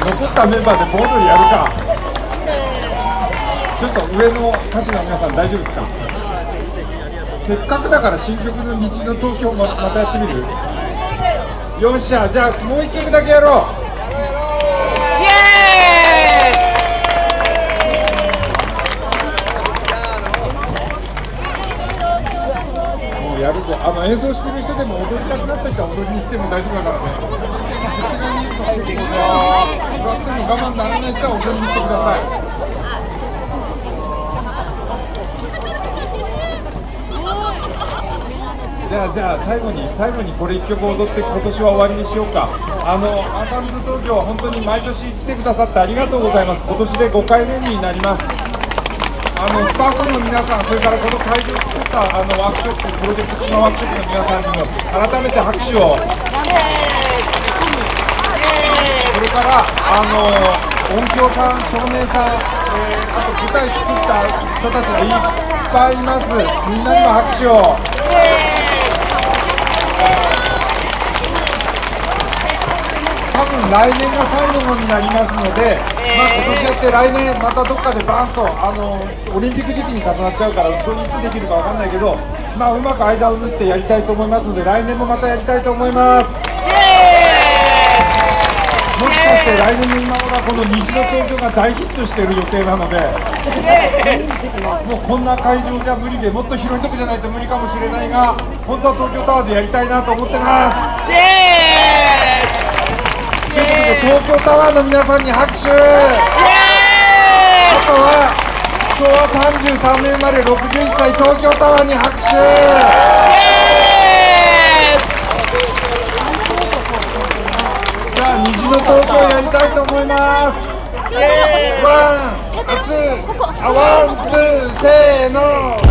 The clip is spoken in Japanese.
残ったメンバーで盆踊りやるか。ちょっと上の歌手の皆さん大丈夫ですか？せっかくだから新曲の「道の東京ま」またやってみる？よっしゃじゃあもう一曲だけやろうあの演奏してる人でも踊りたくなった人は踊りに行っても大丈夫だからねこちらにいると結構ね座っても我慢ならない人は踊りに行ってくださいじゃあじゃあ最後に最後にこれ一曲踊って今年は終わりにしようか。あのアーカムズ東京は本当に毎年来てくださってありがとうございます。今年で5回目になります。あのスタッフの皆さん、それからこの会場を作ったあのワークショップ、プロジェクト島ワークショップの皆さんにも改めて拍手を、それからあの音響さん、照明さん、えーあと舞台作った人たちがいっぱいいます、みんなにも拍手を。来年が最後になりますので、まあ、今年やって来年またどっかでバーンとあのオリンピック時期に重なっちゃうからいつできるかわかんないけど、まあ、うまく間を縫ってやりたいと思いますので来年もまたやりたいと思います。もしかして来年の今頃はこの虹の東京が大ヒットしている予定なのでもうこんな会場じゃ無理でもっと広いとこじゃないと無理かもしれないが本当は東京タワーでやりたいなと思ってますーイエということで東京タワーの皆さんに拍手。あとは昭和33年生まれ61歳東京タワーに拍手。じゃあ虹の東京やりたいと思います。ワンツーワンツーせー。の